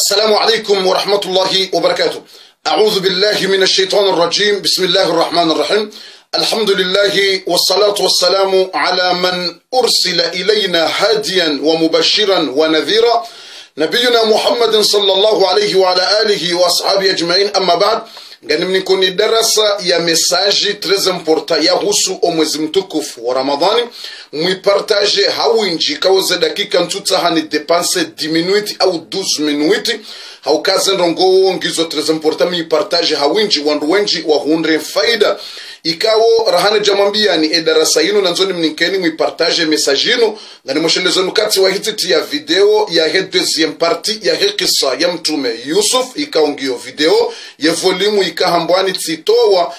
السلام عليكم ورحمة الله وبركاته. أعوذ بالله من الشيطان الرجيم. بسم الله الرحمن الرحيم. الحمد لله والصلاة والسلام على من أرسل إلينا هاديا ومبشرا ونذيرا. نبينا محمد صلى الله عليه وعلى آله وأصحابه أجمعين. أما بعد ngani mnikoni darasa ya mesaji tres important yahusu omwezi mtukufu wa ramadhani. Mwipartage hawinji kawoze dakika ntutsa hani depense 10 minuti au 12 minuti haukaze ndongowo ngizo tres important mwipartage hawinji wandu wenji wahundre faida ikawo rahane jamwambiyani e darasa yinu nanzoni mninkeni mwipartage message yinu ngani moshelezonu kati wa hititi ya video ya he deuxième ya he kisa ya mtume yusuf ikawo ngiyo video ye volumu ikahambwani tsitowa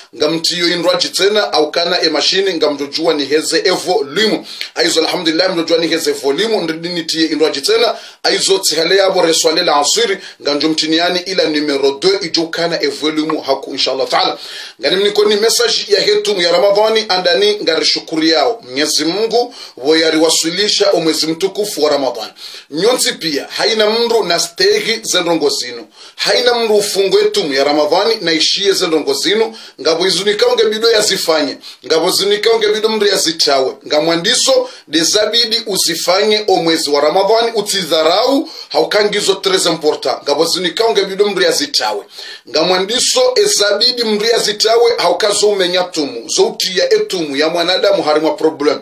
tena aukana e mashini ngamdojua ni heze e volumu aizo alhamdulillah mdojua ni heze volumu ndinitiye inrwaji tena aizo tsihale yabo reswale la asiri nganjo mtiniani ila numero 2 ijokana e volumu haku inshallah taala. Ngani mnikoni message ya hetumu ya ramadhani andani ngari shukuri yao. Mnyezi mungu woyariwasilisha umwezi mtukufu wa ramadhani. Nyonzi pia haina mndu na stegi zendongo zinu haina mndu ufungo etumu ya ramadhani na ishie zendongo zinu. Ngabo izunikao ngebido yazifanye ngabo zinikao ngebido mndu yazitawe ngamwandiso dezabidi uzifanye omwezi wa ramadhani utidharau haukangizo tres important ngabo zinikao ngebido mndu yazitawe ngamwandiso ezabidi mndu yazitawe haukazomenya tumu. Zoutiya etumu ya mwanadamu harimwa problem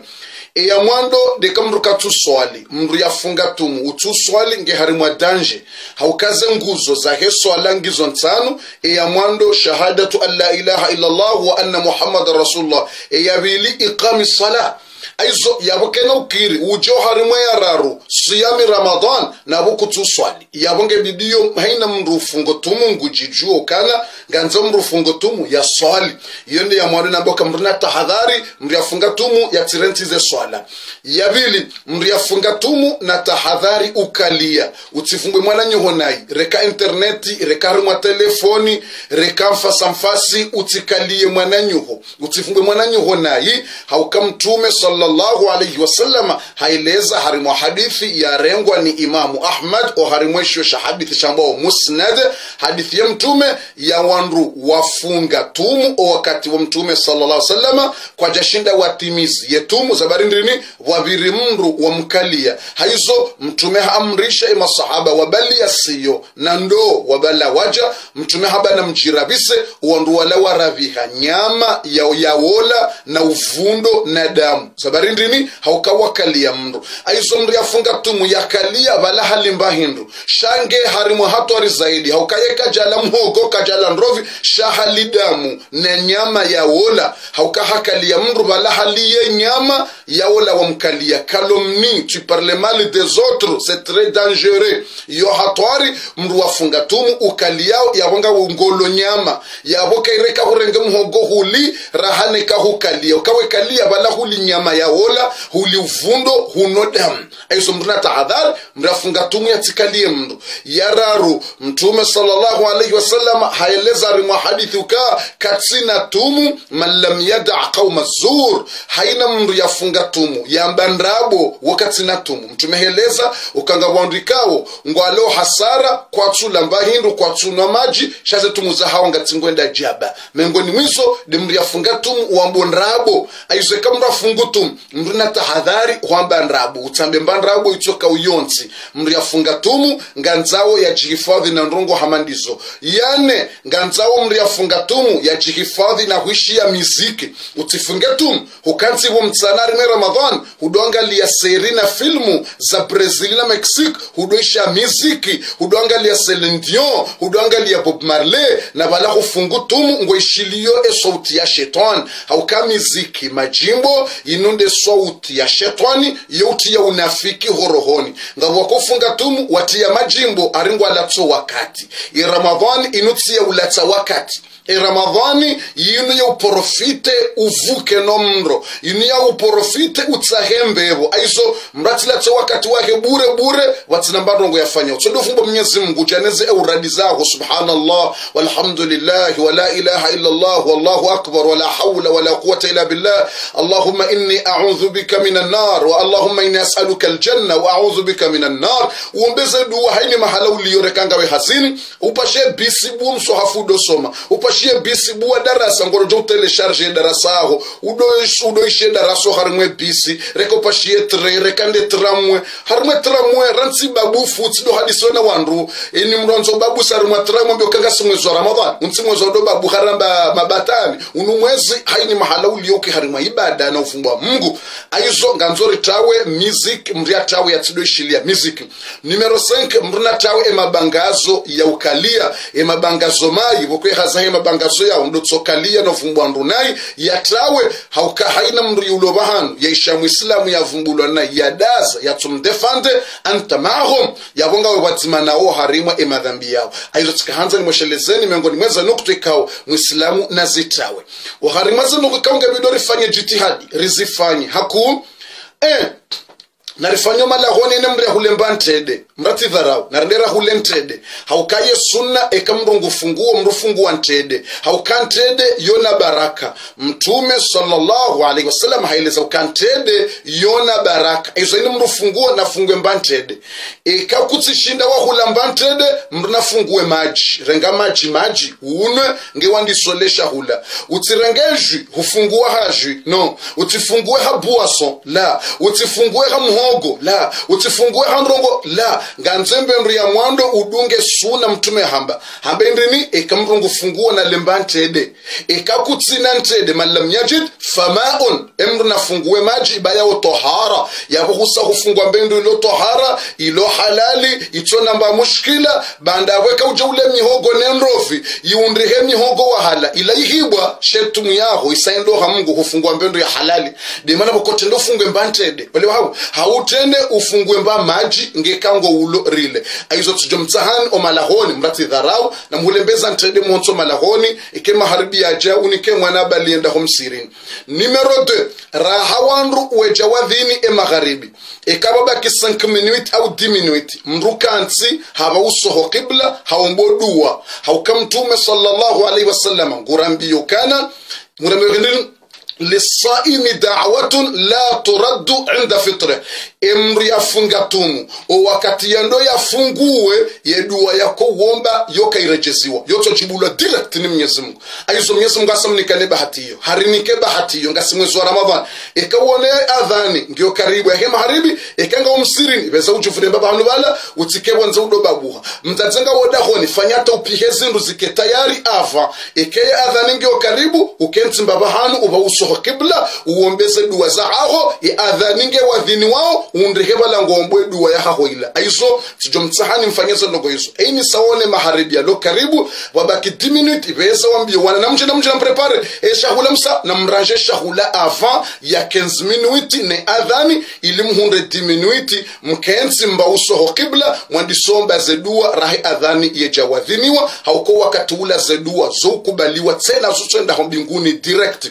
eya mwando deka mndu katuswali mndu yafunga tumu. Utuswali nge harimwa danje. Haukaze nguzo za heso ngizo e eya mwando shahadatu an la ilaha illallah wa anna muhammadan rasulullah. Eya bili iqami salah aizo yabo kena ukiri ujo harimwe yararu siyami ramadan nabo kutuswali yabo ngebidiyo haina mndu ufungo tumu ngujijuo kana nganza mndu ufungo tumu ya swali. Iyo ndi yamwari nabo kamrina tahadhari mriafunga tumu ya tirentize swala. Yabili mndu yafunga tumu na tahadhari ukalia. Utifungwe mwana nyuho nai. Reka interneti reka harimwa telefoni reka mfasamfasi utikalie mwana nyuho utifungwe mwana nyuho nai haukamtume sallallahu alayhi wasallam haileza harimwa hadithi yarengwa ni imamu ahmad o harimweshosha hadithi shambao musnad hadithi ya mtume ya wandu wafunga tumu o wakati wa mtume sallallahu wasallama kwa jashinda watimizi yetumu zabarindrini waviri mndu wamkalia haizo mtume haamrisha masahaba wabalia siyo na ndo wabala waja mtume habana mjirabise wandu wala waraviha nyama ya yawola na uvundo na damu sabarindini haukawakalia mndu. Aizo mndu yafunga tumu yakalia vala halimba hindu. Shange harimwa hatwari zaidi. Haukaye kajala mhogo kajala ndrovi shahalidamu na nyama yawola haukahakalia mndu vala haliye nyama yawola wamkalia calomnie tu parles mal des autres c'est très dangereux. Yo hatwari mndu wafunga tumu ukaliao yavonga ngolo nyama. Yavo kaireka hurenge muhogo huli rahane kahukalia ukawekalia vala huli nyama yawola huli uvundo huno damu aiso mndu na tahadhari mndu afunga tumu yatsikalie mndu. Yararu mtume sallallahu alaihi wasallam haeleza rimwa hadithi ukaa katsina tumu man lam yada qauma zur. Haina mndu yafunga tumu yamba ndrabo wakatsina tumu mtumeheleza ukanga wandikawo ngwalo hasara kwatsula mbahindu kwatsunwa maji shaze tumu za hawa ngatsingwenda jaba. Mengoni mwiso de mndu yafunga tumu wambo ndrabo aizweka mndu afungu tumu mndu na tahadhari hwamba ndrabo utsambe mba ndrabo itsoka uyonsi. Mndu yafunga tumu nganzawo yajihifadhi na ndongo hamandizo. Yane nganzawo mndu yafunga tumu yajihifadhi na huishi ya miziki. Utifunge tumu hukansivo wumtsanari rimwe ramadan hudoangalia seri na filmu za brazil na mexique hudoisha miziki hudoangalia Celine Dion hudoangalia bob marley na vala hufungu tumu ngoishiliyo esauti ya shetani. Hauka miziki majimbo inunde sauti ya shetani yeuti ya unafiki horohoni. Ngabo wakofunga tumu watia majimbo aringwa latso wakati. I inutsia ulatsa wakati ramadhani yinu ya uporofite uvuke no mro. Yinu ya uporofite utsahembevo aizo mratilatse wakati wake bure bure watsina mbarongo yafanya. Utsodofumbo mwenyezi mungu chaneze euradi zaho subhanallah walhamdulillah wala ilaha illallah wallahu akbar wala hawla wala quwata illa billah. Allahumma inni a'udhu bika minan nar wa allahumma inni as'aluka aljanna wa a'udhu bika minan nar. Uombeze dua haini mahala uliyorekanga we hazini. Upashe bisi hafudo soma. Udosoma upashie bisi buwa darasa ngorojo utele ya darasa aho. Udoishe udoishe darasa harimwe bisi. Reko pashie tre rekande tramwe. Harimwe tramwe ransi babu futsi do hadisona wandu. Ini mronzo babu sarimwe tramwe mbio kanga simwezi zwa ramadhan unsi mwezi wa do babu haramba mabatani. Unu mwezi haini mahala ulioke harimwe ibada na ufumbwa mungu. Aizo nganzori tawe music mria tawe yatido ishilia music. Numero 5 mruna tawe emabangazo ya ukalia emabangazo mai bokwe hazahe emabangazo ya ndo tsokalia no vumbwa ndunai yatawe hauka haina mri ulo hanu ya isha muislamu ya vumbulwa na ya daza ya tumdefande anta mahum ya bonga we watima nao harimwa emadhambi yao. Aizo tsikahanza ni mweshelezeni miongoni mweza nuktu ikawo muislamu na zitawe waharimwa zinu kaunga bidori fanye jitihadi rizifanye. Haku eh narifanya malahonene mria hulemba ntede mrati dharau narendera hule ntede haukaye sunna eka mrungu funguo mrufunguwa ntede hauka ntede yona baraka. Mtume sallallahu alaihi wasallam haeleza uka ntede yona baraka. Izoini mrufunguo nafungwe mba ntede eka kutsishinda wahula mba ntede mrunafunguwe maji. Renga maji maji unwe ngewandisolesha hula. Utsirengejwi hufungua hajwi. No. Utifungue habuaso la. Utifungue ha mhogo la usifungue hamrongo la. Nganzembe ndu ya mwando udunge suna mtume hamba. Hambe ndini ikamrungu funguo na lemba ntede. Ikakutsina ntede malam yajid famaun emru nafungue maji ibaya utohara yabo husa hufungwa mbendu ilo tohara ilo halali ito namba mushkila. Banda weka uja ule mihogo nenrofi iundrihe mihogo wa hala ila ihibwa shetumu yaho isaendo ha mungu hufungwa mbendu ya halali. Demana bokote ndo fungwe mbantede wale wao hautene ufungwe mba maji ngekango ulo rile. Aizo o malahoni mrati dharau na mulembeza ntede monso malahoni ike maharibi aja unike mwana balienda homsirini numero 2 raha wanru wadhini e magharibi. Ikababa baki 5 minutes au 10 minutes mrukansi haba usoho qibla haombo dua. Haukamtume sallallahu alaihi wasallam Ngurambi kana للصائم دعوة لا ترد عند فطره. Emri yafunga tunu o wakati yando yafunguwe yedua yako womba yokairejeziwa yotochibulwa direct ni mwenyezi mungu. Aizo mwenyezi mungu asamnikane bahati hiyo. Harinike bahati hiyo. Ngasi mwezi wa ramadhan ikawone adhani. Ngiyo karibu yahe maharibi ikanga umsirini beza baba hanu bala utikebwa nze udo babuha mtadzenga wodahoni fanyata upihe zindu zike tayari ava. Ikeye adhani ngiyo karibu. Ukentsimba bahanu uba usoho kibla. Uombeze dua za aho. Iadhaninge wadhini wao undrihe bala ngombwe duwa ya haho ila. Aizo tijo mtsahani mfanyesa ndogo hizo eini saone maharibi alo karibu wabaki 10 minutes wambio wana namje namje namprepare e shahula msa namranje shahula avant ya 15 minutes ne adhani ili mhunde 10 minutes mkensi mba usoho kibla mwandisomba zedua rahi adhani yejawadhiniwa hauko wakati ula zedua zokubaliwa tena zosenda mbinguni direct.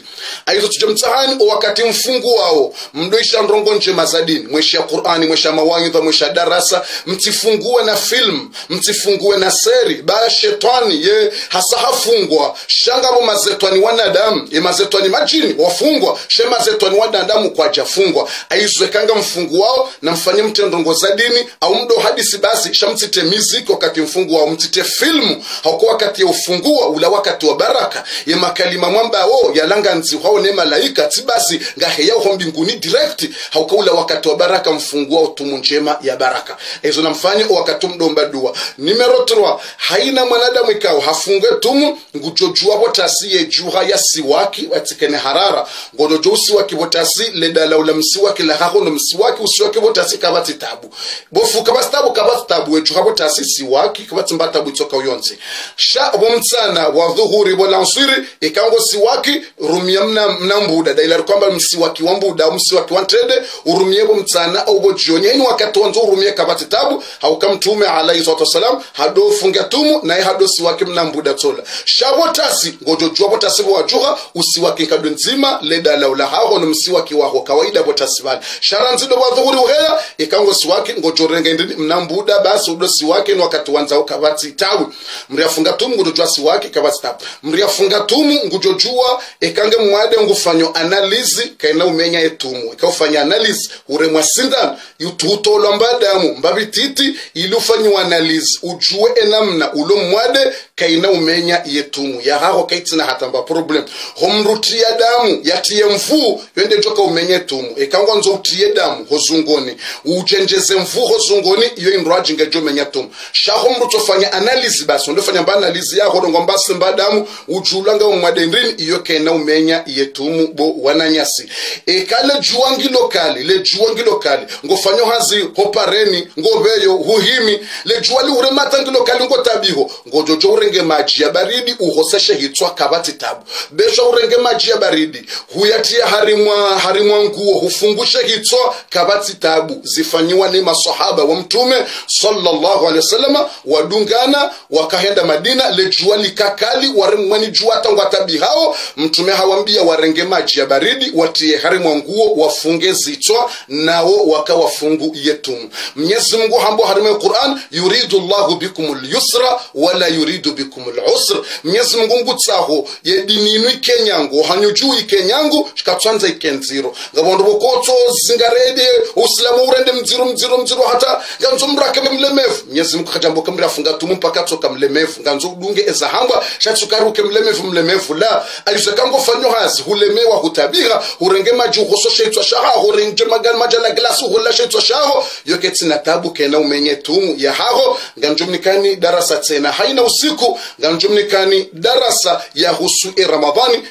Aizo tujo mtsahani wakati mfungu wao mdoisha ndrongo nje mazadini mwesha qurani mwesha mawaidha mwesha darasa. Mtifungue na film mtifungue na seri. Baya shetani ye hasa hafungwa. Shangabo mazetwani wanadamu. Ye mazetwani majini wafungwa. She mazetwani wanadamu kwa jafungwa aizwekanga mfungu wao na mfanye mtendongo za dini au mdo hadisi basi shamtite miziki wakati mfungu wao mtite filmu hauko wakati ya ufungua ula wakati wa baraka. Ye makalima mwamba wo yalanga nzi hao ne malaika. Tibasi ngahe yao mbinguni direct. Hauko ula wakati wa baraka mfungua utumu njema ya baraka. Ezo namfanye wakati mdomba dua. Numero 3 haina mwanadamu ikao hafunge tumu ngujojua botasi ye juha ya siwaki watikene harara. Ngojojo usiwaki botasi ledala ula msiwaki la hako no msiwaki usiwaki botasi kabati tabu bofu kabati tabu kabati tabu we juha botasi siwaki kabati mbatabu itoka uyonse. Sha bomtsana wa dhuhuri bolansiri ikango siwaki rumia mna, mna mbuda. Daila kwamba msiwaki wa mbuda msiwaki wa ntede urumie bomtsana mchana obo bo jioni wakati wanzo urumie kabati tabu hauka mtume alayhi salatu wasalam hado funga tumu naye hado siwake mnambuda tola shabo tasi ngojo jua botasi bo wajuha usiwake kadu nzima leda laula haho no msiwaki waho kawaida botasi bali. Sharanzido wa dhuhuri uhela ikango siwake ngojo renga ndini mnambuda basi udo siwake ni wakati wanzao kabati tabu mriafunga tumu ngojo jua siwake kabati tabu mriafunga tumu ngojo jua ikange mwade ngufanyo analizi kaina umenya etumu ikaufanya analizi uremwa sindano yututolwa mbadamu. Mbabititi ili ufanye uanalizi ujue enamna ulo mwade kaina umenya yetumu yahaho kaitina hatamba problem. Homrutia damu yatiye mvu yende joka umenye tumu. Ikangwa nzo utiye damu hozungoni. Ujenjeze mvu hozungoni iyo indro ajinga jo menya tumu. Shaho mrutofanya analizi basi ndofanya mba analizi yaho rongo mbasi mbadamu ujulanga umadendrini iyo kaina umenya yetumu bo wananyasi. Ekale juwangi lokali le juwangi lokali. Ngofanyo hazi hopareni ngobeyo huhimi. Le juwali matangi lokali ngotabiho. Ngojojo urenge maji ya baridi uhoseshe hitswa kabati tabu. Besha urenge maji ya baridi huyatia harimwa harimwa nguo hufungushe hitswa kabati tabu. Zifanyiwa ni masahaba wa mtume sallallahu alaihi wasallam wadungana wakahenda madina lejua likakali kakali warimwani jua tangwa tabi hao. Mtume hawambia warenge maji ya baridi watie harimwa nguo wafunge zitwa nao wakawafungu yetum mwenyezi mungu hambo harime quran yuridu llahu bikum lyusra wala yuridu bikum lusr mnyezi mungu ngutsaho. Yedininu ikenyangu hanyuju ikenyangu shikatsanza ikenziro ngabondo bokotso zingarede usilamu urende mdziro mdziro mdziro hata nganzo mrakeme mlemevu. Mnyezi mungu khajambo kamira funga tumu mpaka tsoka mlemevu. Nganzo udunge ezahangwa shatsukaruke mlemevu mlemevu la. Alizekangofanyo hazi hulemewa hutabiha hurenge maji hoso itswa shaha hurenje majala glasi hulashe itswa shaho. Yoketsina tabu kena umenye tumu ya haho. Nganjumnikani darasa tsena haina usiku nganjumnikani darasa ya husu e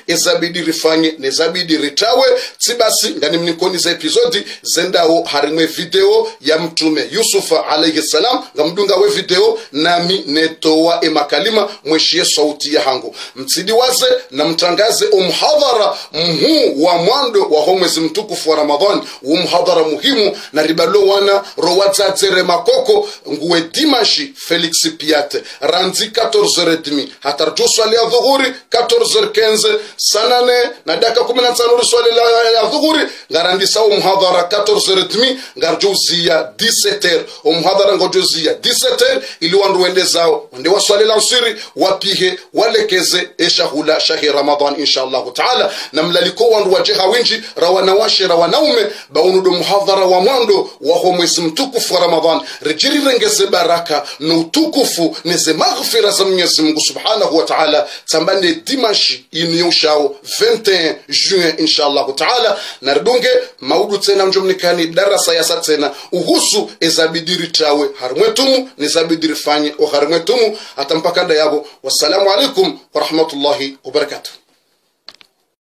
ezabidi rifanye nezabidi ritawe. Tsibasi ngani mnikoni za epizodi zendawo harimwe video ya mtume yusufa alayhi salam. Ngamdunga we video nami netowa emakalima mweshiye sauti ya hangu. Mtsidi waze na mtangaze umhadhara mhuu wa mwando wa homwezi mtukufu wa ramadhani. Umhadhara muhimu na ribalo wana rowadzadzere makoko nguwe dimashi felix piate. Ranzi 14h30 hatarju swali ya dhuhuri 14h15 sanane na daka 15 swali ya dhuhuri. Ngarandisa umhadhara 14h30 ngarjuzia 17h umhadhara ngojuzia 17h ili wandu wende zao wende waswali la usiri wapihe walekeze eshahula shahi ramadan inshallah taala. Na mlaliko wandu wajeha winji rawanawashe rawanaume baunudo muhadhara wa mwando waho mwezi mtukufu wa rejiri rijirirengeze baraka na utukufu neze maghfira za mwenyezi mungu subhanahu wa taala. Tsambane dimanshi iniyushawo 21 juin inshallah taala. Naridunge maudu tena njomnikani darasa yasa tena. Uhusu ezabidiri tawe harimwetumu nezabidiri fanye o hata mpaka nda yabo. Wassalamu alaikum warahmatullahi wabarakatuh